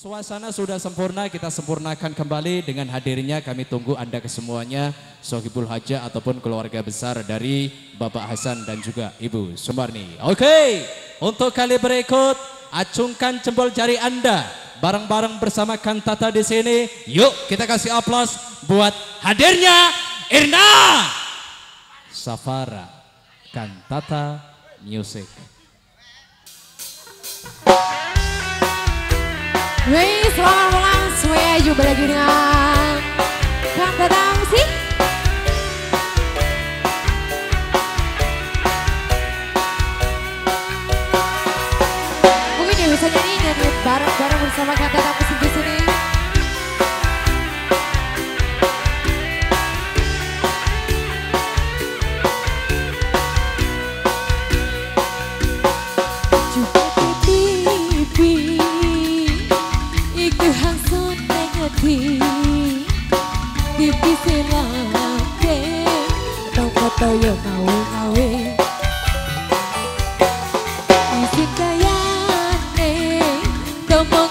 Suasana sudah sempurna, kita sempurnakan kembali dengan hadirnya kami tunggu Anda kesemuanya, Sohibul Haja ataupun keluarga besar dari Bapak Hasan dan juga Ibu Sumarni. Oke, untuk kali berikut acungkan jempol jari Anda bareng-bareng bersama Kantata di sini. Yuk kita kasih aplaus buat hadirnya Irna Safara Kantata Music. Selamat malam semuanya jumpa lagi dengan Kang Tatang sih. Mungkin ya bisa nyanyi nyanyi bareng-bareng bersama Kang musik di sini. Pipi selate Nong kata yo ngawe-ngawe Isin kayane Tomong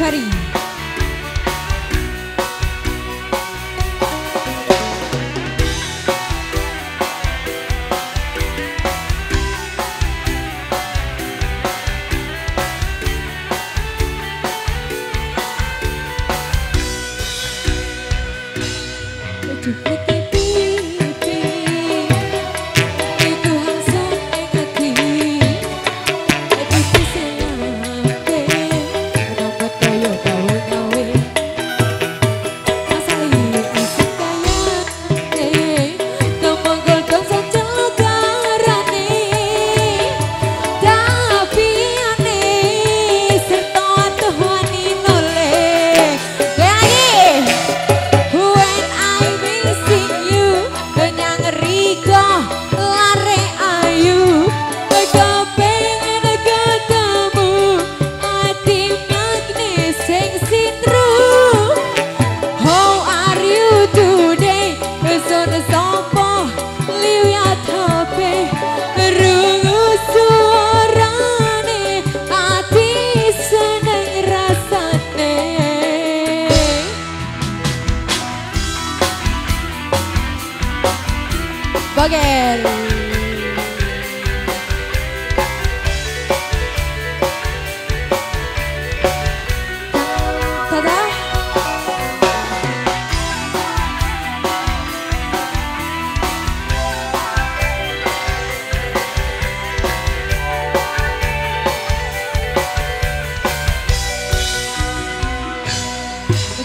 carinho.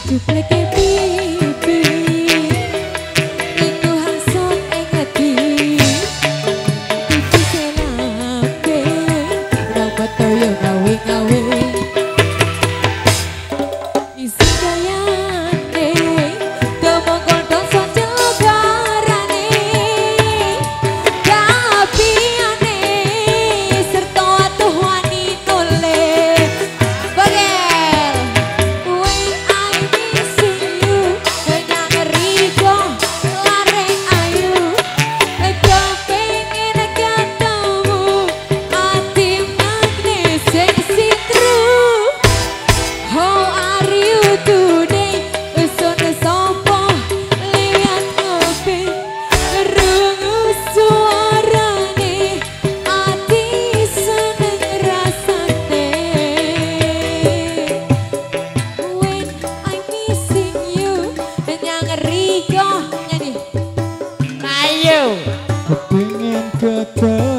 duplicate tiga. Nyanyi. Ayo. Kepingin ketemu.